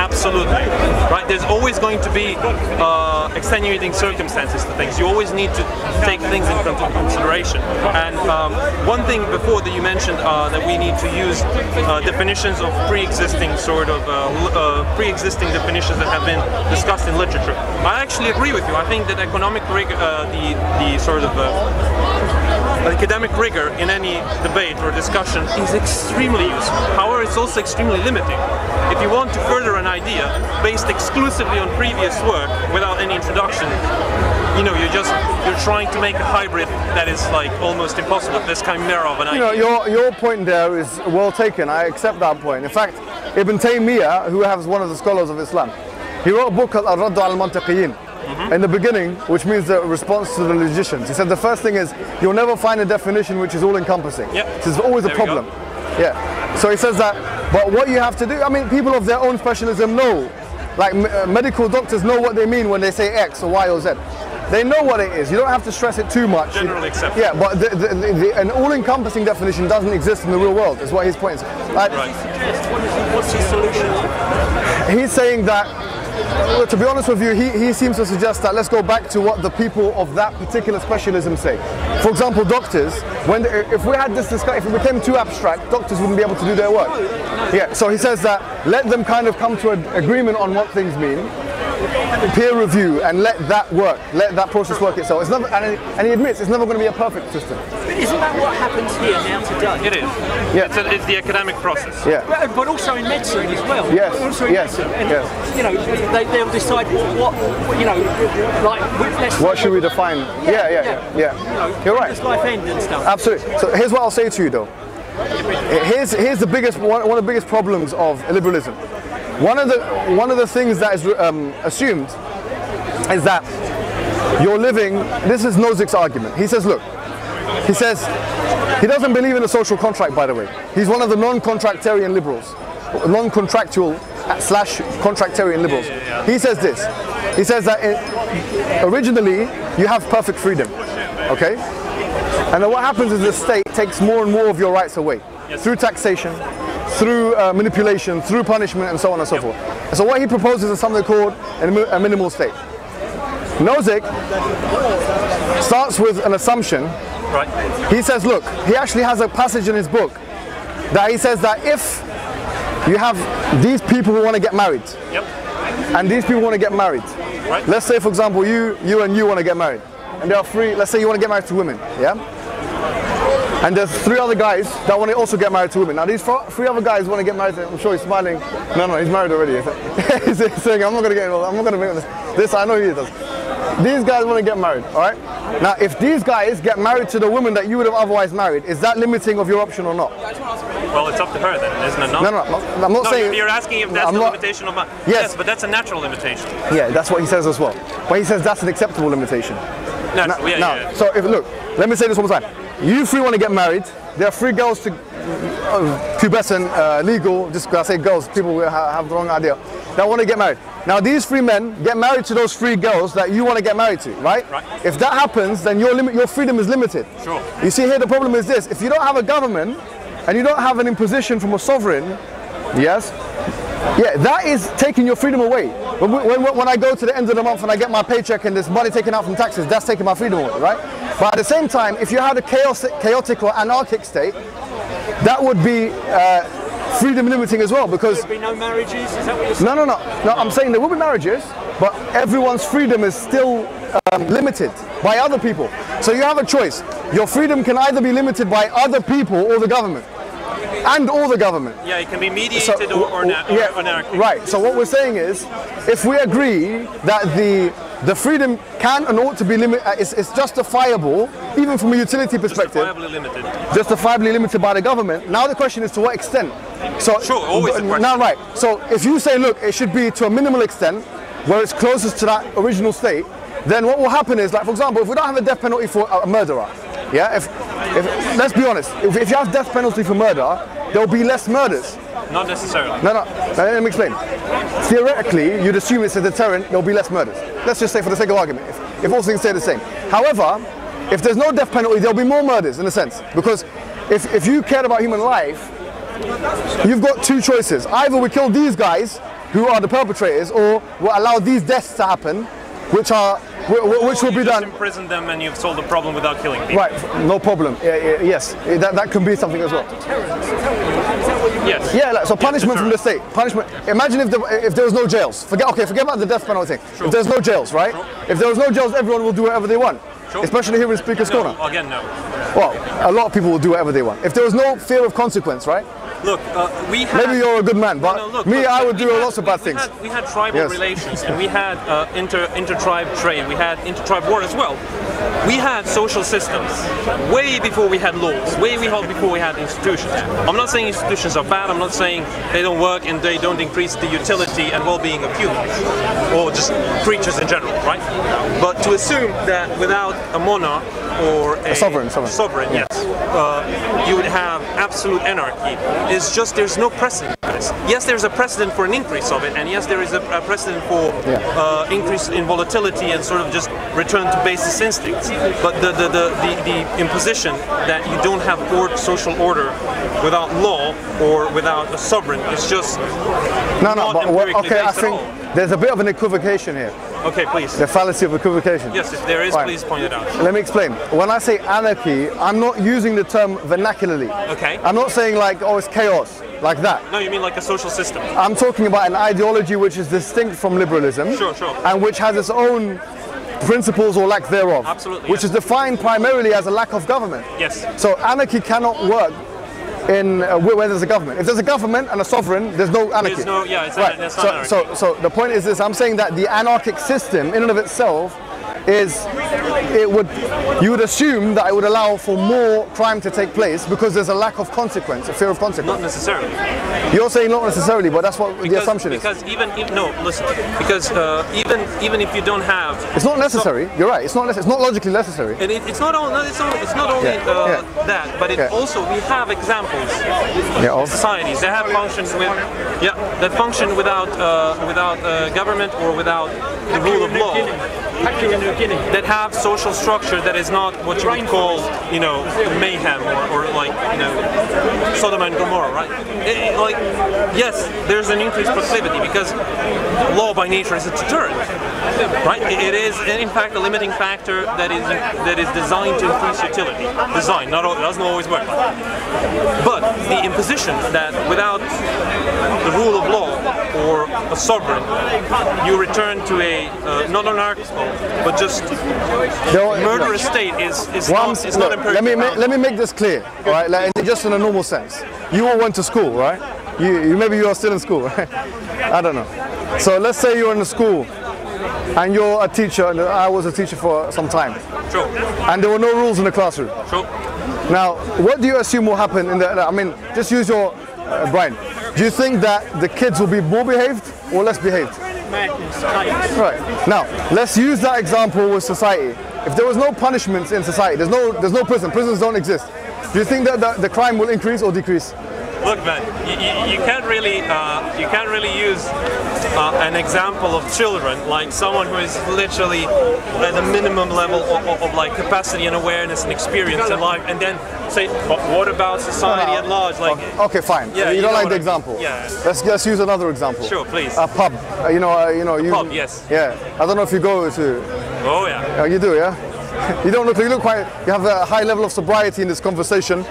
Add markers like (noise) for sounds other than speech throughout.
Absolutely. Right? There's always going to be uh, extenuating circumstances to things. You always need to take things into consideration. And um, one thing before that you mentioned uh, that we need to use uh, definitions of pre-existing sort of uh, uh, pre-existing definitions that have been discussed in literature. I actually agree with you. I think that economic rig- uh, the the sort of academic rigor in any debate or discussion is extremely useful. However, it's also extremely limiting. If you want to further an idea based exclusively on previous work without any introduction, you know, you're just you're trying to make a hybrid that is like almost impossible. This chimera of an idea. You know, your, your point there is well taken. I accept that point. In fact, Ibn Taymiyyah, who has one of the scholars of Islam, he wrote a book called Al-Radd al-Mantiqiyin. Mm-hmm. In the beginning, which means the response to the logicians. He said the first thing is you'll never find a definition which is all encompassing. Yep. There's always a There go. problem. Yeah. So he says that, but what you have to do, I mean, people of their own specialism know, like uh, medical doctors know what they mean when they say X or Y or Z. They know what it is. You don't have to stress it too much. Generally accepted. Yeah, but the, the, the, the, an all-encompassing definition doesn't exist in the real world. Is what his point is. Like, Right. What's his solution? He's saying that. Well, to be honest with you, he, he seems to suggest that let's go back to what the people of that particular specialism say. For example, doctors, when they, if we had this discussion, if it became too abstract, doctors wouldn't be able to do their work. Yeah, so he says that let them kind of come to an agreement on what things mean, peer review, and let that work, let that process work itself. It's never, and, he- and he admits it's never going to be a perfect system. But isn't that what happens here now today? It is. Yeah. It's, a, it's the academic process. Yeah. But, but also in medicine as well. Yes, Also in yes, medicine. And, yes. You know, they, they'll decide what, what, you know, like, let's What should we define? Yeah, yeah, yeah. yeah. You know, You're right. Just life end and stuff. Absolutely. So here's what I'll say to you though. Here's, here's the biggest one, one of the biggest problems of liberalism. One of the one of the things that is um, assumed is that you're living. This is Nozick's argument. He says, look, he says he doesn't believe in a social contract. By the way, he's one of the non-contractarian liberals, non-contractual slash contractarian liberals. He says this. He says that in, originally you have perfect freedom. Okay. And then what happens is the state takes more and more of your rights away through taxation, through uh, manipulation, through punishment, and so on and so forth. So what he proposes is something called a minimal state. Nozick starts with an assumption. Right. He says, look, he actually has a passage in his book that he says that if you have these people who want to get married, Yep. and these people want to get married. Right. Let's say, for example, you, you and you want to get married, and there are three. Let's say you want to get married to women, yeah. And there's three other guys that want to also get married to women. Now these four, three other guys want to get married. To, I'm sure he's smiling. No, no, he's married already. (laughs) he's saying, "I'm not going to get involved. I'm not going to make this." This I know he does. These guys want to get married, all right? Now, if these guys get married to the woman that you would have otherwise married, is that limiting of your option or not? Well, it's up to her then, isn't it? No, no, no. I'm not No, saying. you're asking if that's I'm the not- limitation of my. Yes. but that's a natural limitation. Yeah, that's what he says as well. But he says that's an acceptable limitation. Natural, yeah, now, yeah, yeah. so if look, let me say this one more time. You three want to get married. There are three girls to uh, pubescent, uh, legal. Just 'cause I say girls, people will ha- have the wrong idea. That want to get married. Now these three men get married to those three girls that you want to get married to, right? Right. If that happens, then your limit, your freedom is limited. Sure. You see here, the problem is this: if you don't have a government and you don't have an imposition from a sovereign, yes, yeah, that is taking your freedom away. When, when, when I go to the end of the month and I get my paycheck and there's money taken out from taxes, that's taking my freedom away, right? But at the same time, if you had a chaotic, chaotic or anarchic state, that would be uh, freedom limiting as well because There'll be no marriages. Is that what you're saying? no, no, no, no. I'm saying there will be marriages, but everyone's freedom is still um, limited by other people. So you have a choice. Your freedom can either be limited by other people or the government, and all the government. Yeah, it can be So, mediated or, or, or yeah, anarchic. right. So what we're saying is, if we agree that the the freedom can and ought to be limited, uh, it's, it's justifiable, even from a utility perspective, Justifiably limited. justifiably limited by the government. Now the question is to what extent? So Sure, always the question. Now, right. So if you say, look, it should be to a minimal extent, where it's closest to that original state, then what will happen is, like for example, if we don't have a death penalty for a a murderer, yeah. If, if let's be honest, if, if you have death penalty for murder, there'll be less murders. Not necessarily. No, no. Let me explain. Theoretically, you'd assume it's a deterrent. There'll be less murders. Let's just say, for the sake of argument, if, if all things stay the same. However, if there's no death penalty, there'll be more murders in a sense. Because if, if you cared about human life, you've got two choices. Either we kill these guys who are the perpetrators, or will allow these deaths to happen, which are wh- wh- which will be just done. imprison them and you've solved the problem without killing people. Right, no problem. Yeah, yeah, yes, eh, that, that can be something as well. Yes. Yeah, like, so punishment from the state. Punishment. Imagine if, the, if there was no jails. Forget. Okay, forget about the death penalty. thing. If there's no jails, right? If there was no jails, everyone will do whatever they want. Sure. Especially here in Speaker's Corner. Again, no. Well, a lot of people will do whatever they want. If there was no fear of consequence, right? Look, uh, we had. Maybe you're a good man, but No, look, me, look, I would do had- lots of bad we things. Had, we had tribal Yes. relations and we had uh, inter inter-tribe trade. We had inter-tribe war as well. We had social systems way before we had laws, way we before we had institutions. I'm not saying institutions are bad. I'm not saying they don't work and they don't increase the utility and well-being of humans or just creatures in general, right? But to assume that without a monarch or a, sovereign, sovereign. sovereign, yes, uh, you would have absolute anarchy. It's just there's no precedent for this. Yes, there's a precedent for an increase of it, and yes, there is a, a precedent for Yeah. uh, increase in volatility and sort of just return to basis instincts. But the the, the, the, the imposition that you don't have or, social order without law or without a sovereign is just No, no, not but empirically okay, I think all. There's a bit of an equivocation here. okay. Please, The fallacy of equivocation. yes, if there is, Right. please point it out. Let me explain. When I say anarchy, I'm not using the term vernacularly. Okay. I'm not saying like, oh, it's chaos, like that. No, you mean like a social system? I'm talking about an ideology which is distinct from liberalism Sure, sure. and which has its own principles or lack thereof. Absolutely, Which yes. is defined primarily as a lack of government. Yes. So anarchy cannot work in uh, where there's a government. If there's a government and a sovereign, there's no anarchy. There's no- yeah, right. it's so, so, so the point is this: I'm saying that the anarchic system, in and of itself, is it would you would assume that it would allow for more crime to take place because there's a lack of consequence, a fear of consequence. Not necessarily. You're saying not necessarily, but that's what the Because- assumption is. Because even if, no, listen. Because uh, even even if you don't have, It's not necessary. You're right. It's not. It's not logically necessary. and it, it's not all, no, it's not, it's not only Yeah, uh, yeah. that, but it Yeah. also we have examples Yeah. of- societies that have functioned with, yeah, that function without uh, without uh, government or without the rule of law. That have social structure that is not what you would call, you know, mayhem or, or like, you know, Sodom and Gomorrah, right? It- like, yes, there's an increased proclivity because law by nature is a deterrent, right? It- is, in fact, a limiting factor that is that is designed to increase utility. Design, not it doesn't always work. But the imposition that without the rule of law or a sovereign, you return to a uh, not anarchical, but just There- murderous state is is Well, not, is not look, empirically let me ma- let me make this clear, all right? Like, just in a normal sense. You all went to school, right? You, you maybe you are still in school, (laughs) right? I don't know. So let's say you're in a school, and you're a teacher, and I was a teacher for some time, Sure, and there were no rules in the classroom. sure. Now, what do you assume will happen in the? I mean, just use your uh, brain. Do you think that the kids will be more behaved or less behaved? Right. Now, let's use that example with society. If there was no punishments in society, there's no there's no prison. Prisons don't exist. Do you think that the, the crime will increase or decrease? Look, man, you, you, you can't really uh, you can't really use uh, an example of children like someone who is literally at the minimum level of, of, of like capacity and awareness and experience in life, and then say, but what about society at large? Like, Okay, fine. Yeah, you, you don't like the I- example. yeah. Let's let's use another example. Sure, please. A pub. Uh, you know, uh, you know, you. pub, yes. Yeah. I don't know if you go to. oh yeah. Uh, you do, yeah. (laughs) you don't look. You look quite. You have a high level of sobriety in this conversation,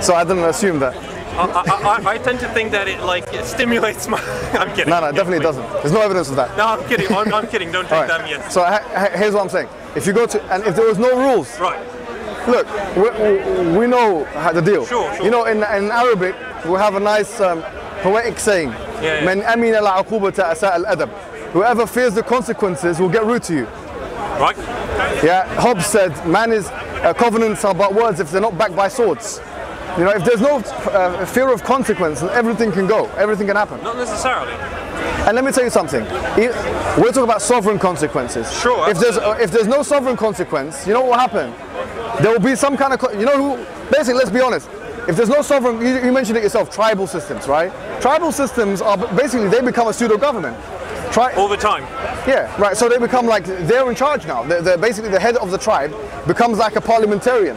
so I didn't assume that. I, I, I, I tend to think that it like it stimulates my. (laughs) I'm kidding. No, no, Yeah, definitely please. doesn't. There's no evidence of that. No, I'm kidding. I'm, I'm kidding. Don't take All right. that yet. So ha- ha- here's what I'm saying. If you go to and if there was no rules, Right. look, we, we- we know how the deal. Sure, sure. You know, in, in Arabic, we have a nice um, poetic saying. Yeah, yeah. "من أمن العقوبة أساء الأدب." Whoever fears the consequences will get rude to you. Right. Yeah, Hobbes said, man is uh, covenants are but words if they're not backed by swords. You know, if there's no uh, fear of consequence, everything can go, everything can happen. Not necessarily. And let me tell you something. We're talking about sovereign consequences. Sure, If there's uh, if there's no sovereign consequence, you know what will happen? There will be some kind of you know who. Basically, let's be honest. If there's no sovereign, you, you mentioned it yourself, tribal systems, right? Tribal systems are basically they become a pseudo government. Tri- the time. yeah, right. So they become like they're in charge now. They're, they're basically the head of the tribe becomes like a parliamentarian.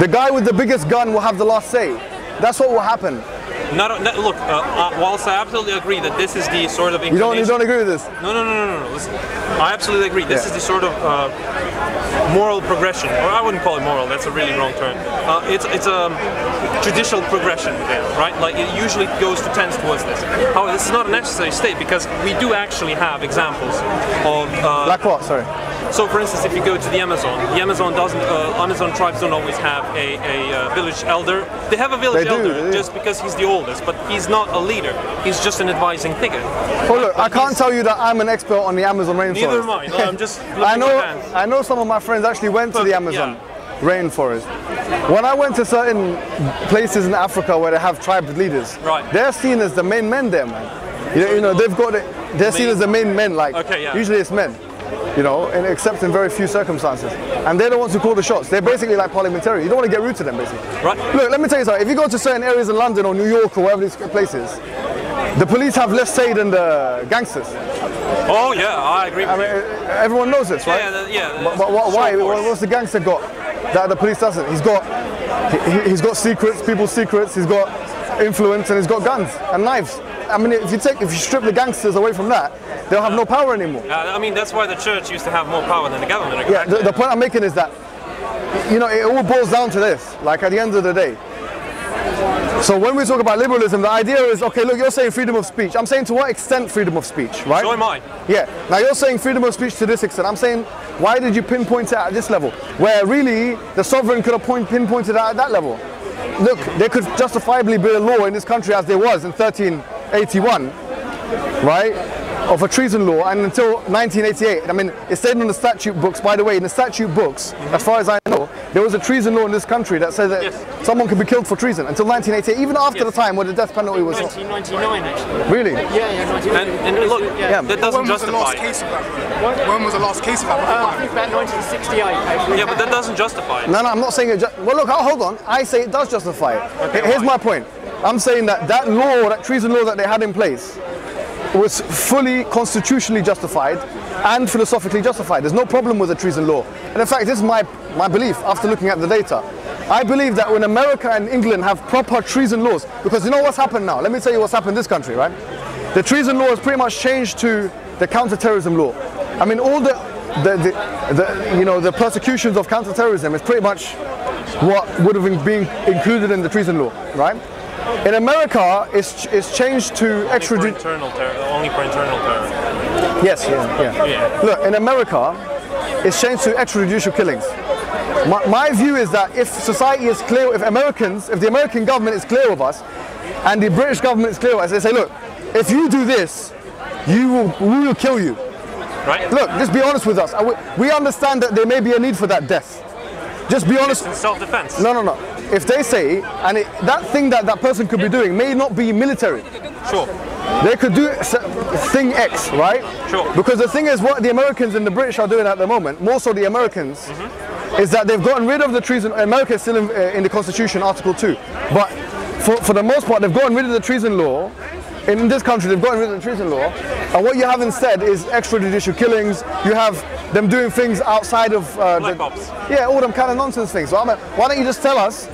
The guy with the biggest gun will have the last say. That's what will happen. Not, not look. Uh, uh, whilst I absolutely agree that this is the sort of You don't, you don't agree with this? No, no, no, no, no. Listen, I absolutely agree. This Yeah. is the sort of uh, moral progression, or I wouldn't call it moral. That's a really wrong term. Uh, it's it's a judicial progression, right? Like it usually goes to tends towards this. However, this is not a necessary state because we do actually have examples of. Uh, Like what? Sorry. So, for instance, if you go to the Amazon, the Amazon doesn't. Uh, Amazon tribes don't always have a, a uh, village elder. They have a village do, elder just because he's the oldest, but he's not a leader. He's just an advising figure. Well, look, I can't tell you that I'm an expert on the Amazon rainforest. Neither am I. No, I'm just (laughs) looking I know. I know some of my friends actually went to the But, Amazon rainforest. When I went to certain places in Africa where they have tribal leaders, Right. they're seen as the main men there, man. You know, you know they've got. The, they're seen as the main men. Like Okay, yeah. usually it's men. You know, and except in very few circumstances. And they're the ones who call the shots. They're basically like parliamentary. You don't want to get rude to them, basically. Right. Look, let me tell you something. If you go to certain areas in London or New York or wherever these places, the police have less say than the gangsters. Oh yeah, I agree with I mean, you. everyone knows this, right? Yeah, yeah. But, but what, why? What- What's the gangster got that the police doesn't? He's got he, he- he's got secrets, people's secrets. He's got influence, and he's got guns and knives. I mean, if you take if you strip the gangsters away from that, they'll have no power anymore. Uh, I mean, that's why the church used to have more power than the government. Yeah, the, the point I'm making is that you know it all boils down to this. Like at the end of the day. So when we talk about liberalism, the idea is okay. Look, you're saying freedom of speech. I'm saying to what extent freedom of speech, right? So am I. Yeah. Now you're saying freedom of speech to this extent. I'm saying, why did you pinpoint it at this level? Where really the sovereign could have point, pinpointed it at that level. Look, there could justifiably be a law in this country as there was in 1381, right? Of a treason law, and until 1988, I mean, it's said in the statute books. By the way, in the statute books, as far as I know, there was a treason law in this country that said that Yes. someone could be killed for treason until 1988, even after the time where the death penalty was. 1999 actually. Really? Yeah, yeah, 1999. And, and look, Yeah. that doesn't when was the last justify. it. case of that? When was the last case of that? Uh, I think about 1968 actually. Yeah, but that doesn't justify it. No, no, I'm not saying it. Ju- well, look, hold on. I say it does justify it. Here's why? my point. I'm saying that that law, that treason law that they had in place, was fully constitutionally justified and philosophically justified. There's no problem with the treason law. And in fact, this is my, my belief after looking at the data. I believe that when America and England have proper treason laws, because you know what's happened now? Let me tell you what's happened in this country, right? The treason law has pretty much changed to the counterterrorism law. I mean, all the, the, the, the you know, the persecutions of counterterrorism is pretty much what would have been included in the treason law, right? In America, it's, it's changed to extradition. internal terror, only for internal terror. Yes, yeah, yeah. Yeah. Look, in America, it's changed to extrajudicial killings. My, my view is that if society is clear, if Americans, if the American government is clear with us, and the British government is clear with us, they say, look, if you do this, you will, we will kill you. Right? Look, just be honest with us. We understand that there may be a need for that death. Just be honest. In self-defense. No, no, no. If they say, and it, that thing that that person could be doing may not be military, Sure. they could do thing X, right? Sure. Because the thing is, what the Americans and the British are doing at the moment, more so the Americans, Mm-hmm. is that they've gotten rid of the treason. America is still in, uh, in the Constitution, Article 2. But for, for the most part, they've gotten rid of the treason law. In this country, they've gotten rid of the treason law. And what you have instead is extrajudicial killings. You have them doing things outside of. Uh, Black the, ops. Yeah, all them kind of nonsense things. So I'm like, why don't you just tell us,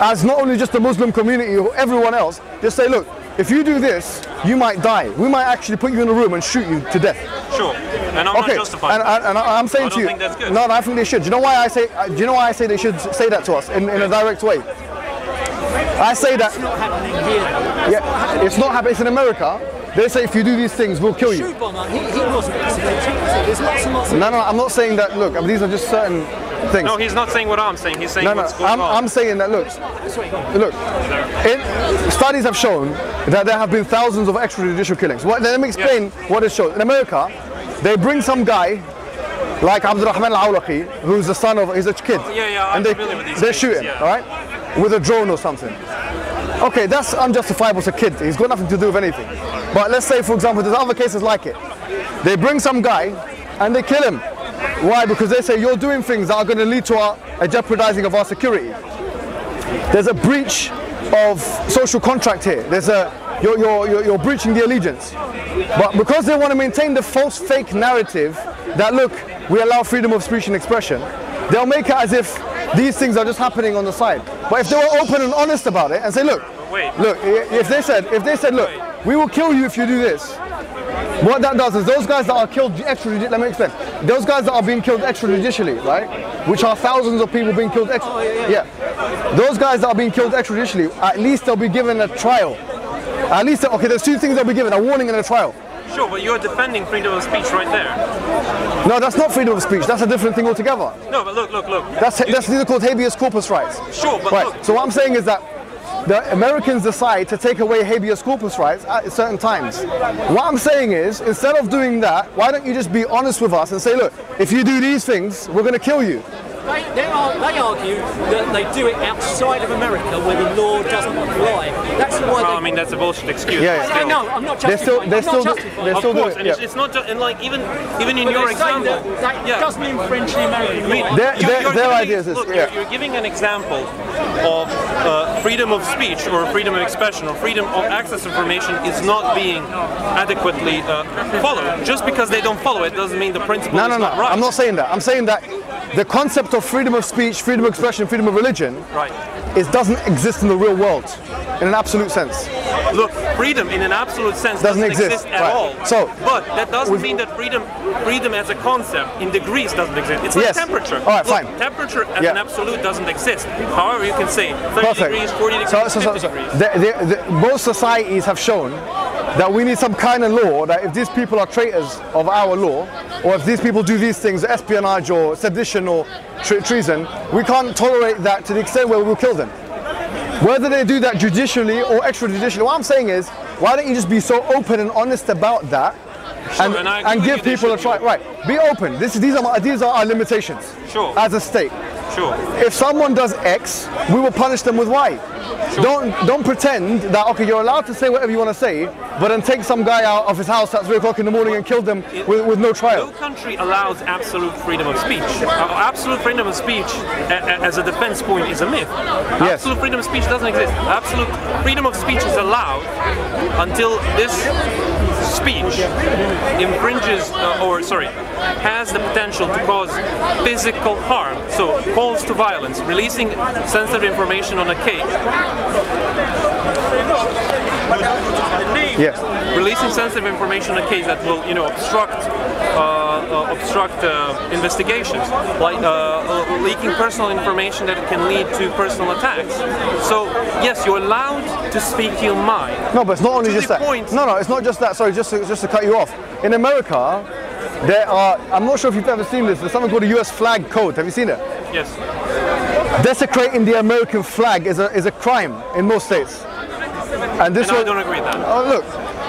as not only just the Muslim community, or everyone else, just say, look, if you do this, you might die. We might actually put you in a room and shoot you to death. Sure. And I'm Okay, not justifying and, and, and I'm saying I to you, think that's good. no, no, I think they should. Do you know why I say? uh, Do you know why I say they should say that to us in, in a direct way? I say that. Yeah, it's not happening. It's in America. They say if you do these things, we'll kill you. Shoe bomber, he, he wasn't. There's lots and lots of No, no, I'm not saying that. Look, I mean, these are just certain things. No, he's not saying what I'm saying. He's saying No, no, what's going I'm, on. I'm saying that. Look, look. In, studies have shown that there have been thousands of extrajudicial killings. What, let me explain what it shows. In America, they bring some guy like Abdurrahman al-Awlaqi, who's the son of, he's a kid. Oh, yeah, yeah, I'm and they, familiar with these They cases, shoot him, yeah. all right, with a drone or something. Okay, that's unjustifiable as a kid. He's got nothing to do with anything. But let's say, for example, there's other cases like it. They bring some guy and they kill him. Why? Because they say you're doing things that are going to lead to our, a jeopardizing of our security. There's a breach of social contract here. There's a you're, you're, you're, you're breaching the allegiance. But because they want to maintain the false fake narrative that look, we allow freedom of speech and expression, they'll make it as if these things are just happening on the side. But if they were open and honest about it and say, look, wait. Look, if they said, if they said, look, we will kill you if you do this. What that does is those guys that are killed extrajudicially, let me explain. Those guys that are being killed extrajudicially, right? Which are thousands of people being killed extra. Oh, yeah. Those guys that are being killed extrajudicially, at least they'll be given a trial. At least, okay, there's two things they'll be given: a warning and a trial. Sure, but you're defending freedom of speech right there. No, that's not freedom of speech. That's a different thing altogether. No, but look, look, look. That's that's these are called habeas corpus rights. Sure, but right. look. So what I'm saying is that the Americans decide to take away habeas corpus rights at certain times. What I'm saying is, instead of doing that, why don't you just be honest with us and say, look, if you do these things, we're going to kill you. They, they, are, they argue that they do it outside of America where the law doesn't apply. That's why Well, they. I mean, that's a bullshit excuse. Yeah, yeah. I know, I'm not They're still- justifying. they're I'm still not do- justifying. they're Of still do course, it, and it's, yeah. it's not just, and like even even in But your example, that, that yeah. doesn't infringe the American law. Their- You're- their- you're their giving- ideas is- look, yeah. you're, you're giving an example of uh, freedom of speech or freedom of expression or freedom of access to information is not being adequately uh, followed. Just because they don't follow it doesn't mean the principle No, is no, no. not right. I'm not saying that. I'm saying that the concept of freedom of speech, freedom of expression, freedom of religion, Right. it doesn't exist in the real world in an absolute sense. Look, freedom in an absolute sense Doesn't doesn't, exist, at right. all. So- but that doesn't mean that freedom, freedom as a concept in degrees doesn't exist. It's like Yes. temperature. All right, Look, fine. Temperature as Yeah. an absolute doesn't exist. However, you can say 30 Perfect. degrees, 40 degrees, So, so, so, 50 so degrees. the, the, the, most societies have shown that we need some kind of law that if these people are traitors of our law, or if these people do these things, espionage or sedition or tre- treason, we can't tolerate that to the extent where we'll kill them. Whether they do that judicially or extrajudicially, what I'm saying is, why don't you just be so open and honest about that? and, and and give people a try. Right, be open. This, these are my, these are our limitations Sure. as a state Sure. if someone does X, we will punish them with Y. Don't don't pretend that okay, you're allowed to say whatever you want to say, but then take some guy out of his house at three o'clock in the morning and kill them with, with no trial. No country allows absolute freedom of speech. Uh, absolute freedom of speech as a defense point is a myth. Yes. Absolute freedom of speech doesn't exist. Absolute freedom of speech is allowed until this speech infringes, uh, or sorry, has the potential to cause physical harm. So calls to violence, releasing sensitive information on a case, Yes. releasing sensitive information on a case that will, you know, obstruct uh, uh, obstruct uh, investigations, like uh, uh, leaking personal information that can lead to personal attacks. So yes, you're allowed to speak your mind. No, but it's not only To just that. point. No, no, it's not just that. Sorry, just to, just to cut you off. In America, there are. I'm not sure if you've ever seen this. There's something called the U.S. Flag Code. Have you seen it? Yes. Desecrating the American flag is a is a crime in most states. And this And I don't agree with that. Oh, look,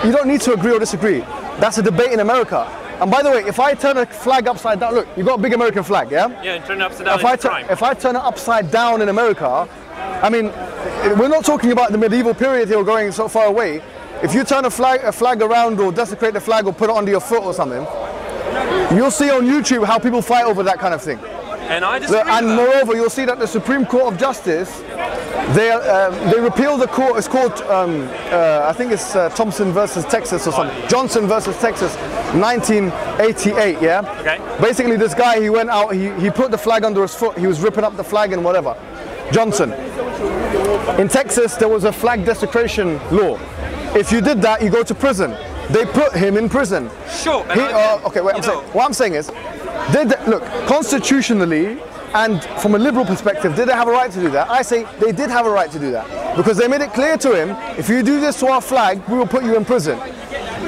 you don't need to agree or disagree. That's a debate in America. And by the way, if I turn a flag upside down, look, you've got a big American flag, yeah? Yeah, and turn it upside down If I, is if I turn it upside down in America, I mean, we're not talking about the medieval period here going so far away. If you turn a flag, a flag around or desecrate the flag or put it under your foot or something, you'll see on YouTube how people fight over that kind of thing. And I and moreover, you'll see that the Supreme Court of Justice, they um, they repealed the court. It's called um, uh, I think it's uh, Thompson versus Texas or something. Johnson versus Texas, 1988. Yeah. Okay. Basically, this guy he went out. He he put the flag under his foot. He was ripping up the flag and whatever. Johnson. In Texas, there was a flag desecration law. If you did that, you go to prison. They put him in prison. Sure. He, uh, okay, wait. I'm saying, what I'm saying is, they- look constitutionally and from a liberal perspective, did they have a right to do that? I say they did have a right to do that because they made it clear to him: if you do this to our flag, we will put you in prison.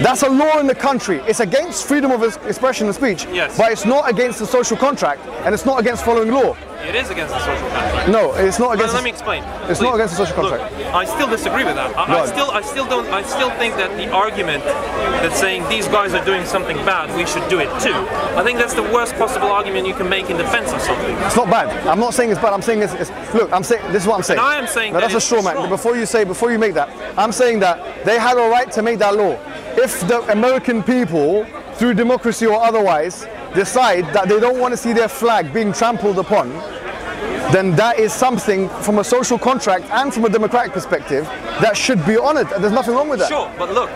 That's a law in the country. It's against freedom of expression and speech, Yes. but it's not against the social contract, and it's not against following law. It is against the social contract. No, it's not against. Well, let me explain. It's not against the social Look, contract. I still disagree with that. I, I still, I still don't. I still think that the argument that saying these guys are doing something bad, we should do it too. I think that's the worst possible argument you can make in defense of something. It's not bad. I'm not saying it's bad. I'm saying it's, it's look. I'm saying this is what I'm saying. And I am saying no, that that's a straw man. Before you say, before you make that, I'm saying that they had a right to make that law. If the American people, through democracy or otherwise, decide that they don't want to see their flag being trampled upon, then that is something from a social contract and from a democratic perspective that should be honored. There's nothing wrong with that. Sure, but look,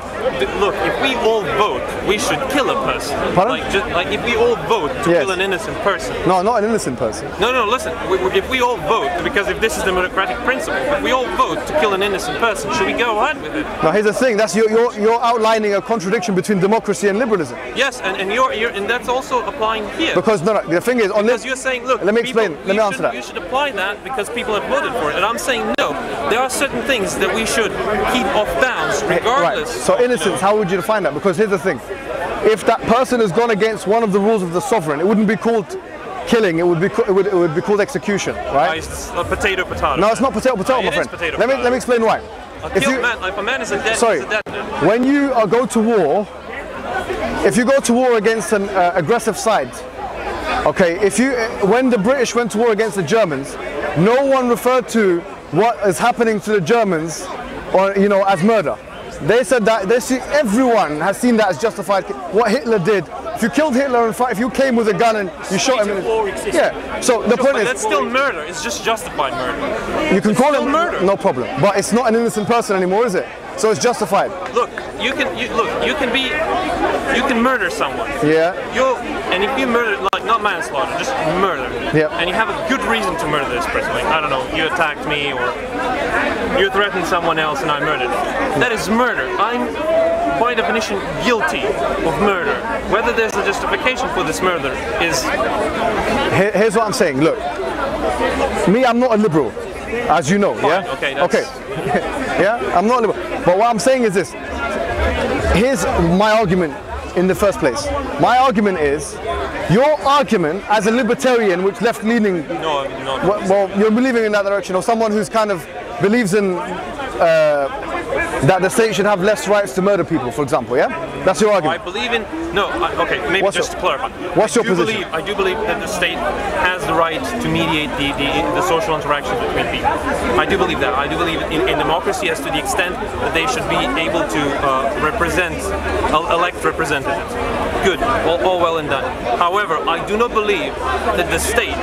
look. If we all vote, we should kill a person. Pardon? Like, just, like if we all vote to Yes. kill an innocent person. No, not an innocent person. No, no, listen. We, we- if we all vote, because if this is the democratic principle, if we all vote to kill an innocent person, should we go ahead with it? Now here's the thing. That's you're, you're, you're outlining a contradiction between democracy and liberalism. Yes, and, and you're, you're and that's also applying here. Because no, no the thing is, on Because this, you're saying, look, let me people- explain. Let me answer should, that. You should apply that because people have voted for it. And I'm saying, no, there are certain things that we should keep off bounds regardless. Right. So innocence, how would you define that? Because here's the thing. If that person has gone against one of the rules of the sovereign, it wouldn't be called killing. It would be it would, it would be called execution, right? It's a potato, potato. No, it's not potato potato, It my friend. potato, let me potato. let me explain why. A If you- man, if a man is a dead, Sorry. a dead. When you uh, go to war, if you go to war against an uh, aggressive side, okay, if you, uh, when the British went to war against the Germans, no one referred to what is happening to the Germans, or you know, as murder. They said that they see everyone has seen that as justified. What Hitler did. If you killed Hitler in front, if you came with a gun and you shot him, in war the, existed. yeah. So the point But that's still murder. It's just justified murder. you can call still him murder. no problem, but it's not an innocent person anymore, is it? So it's justified. Look, you can you, look. You can be, you can murder someone. Yeah. You and if you murder like not manslaughter, just murder. Yeah. And you have a good reason to murder this person. Like I don't know, you attacked me or you threatened someone else and I murdered. That is murder. I'm by definition guilty of murder. Whether there's a justification for this murder is Here's what I'm saying. Look, me, I'm not a liberal, as you know. yeah. okay, Okay. (laughs) yeah, I'm not liberal. But what I'm saying is this. Here's my argument in the first place. My argument is, your argument as a libertarian, which left-leaning, no, no. well, well, you're believing in that direction, or someone who's kind of believes in uh, that the state should have less rights to murder people, for example. Yeah, that's your argument. I believe in no. I, okay, maybe What's just your- to clarify. what's I your do position? Believe, I do believe that the state has the right to mediate the, the, the social interactions between people. I do believe that. I do believe in, in democracy as to the extent that they should be able to uh, represent, elect representatives. Good, all, all well and done. However, I do not believe that the state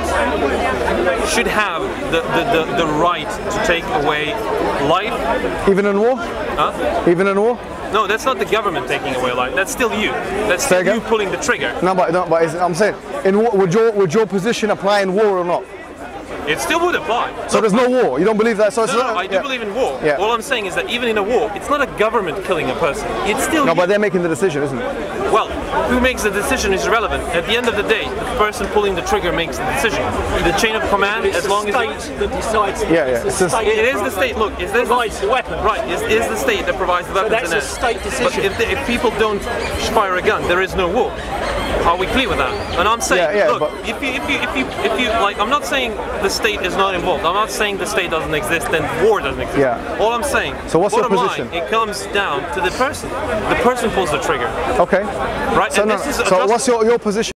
should have the, the, the, the right to take away life. Even in war? Huh? Even in war? No, that's not the government taking away life. That's still you. That's still you pulling the trigger. No, but, no, but is- I'm saying, in would your would your position apply in war or not? It still would apply. So there's no war. You don't believe that? So it's No, no, I do yeah. believe in war. Yeah. All I'm saying is that even in a war, it's not a government killing a person. It's still No, you. but they're making the decision, isn't it? well, who makes the decision is irrelevant. At the end of the day, the person pulling the trigger makes the decision. The chain of command, It's as the long as state that decides. Yeah, yeah. It's the It's just- state it that is the state. Look, is this provides the weapon. Right, is, is the state that provides the weapons that's and a ends. state But decision. if, the, if people don't fire a gun, there is no war. Are we clear with that? And I'm saying, Yeah, yeah, look, if you, if you, if you, if you, like, I'm not saying the state is not involved. I'm not saying the state doesn't exist and war doesn't exist. Yeah. All I'm saying, So what's your bottom line, position? it comes down to the person. The person pulls the trigger, Okay. right? So, no, this is so what's your, your position?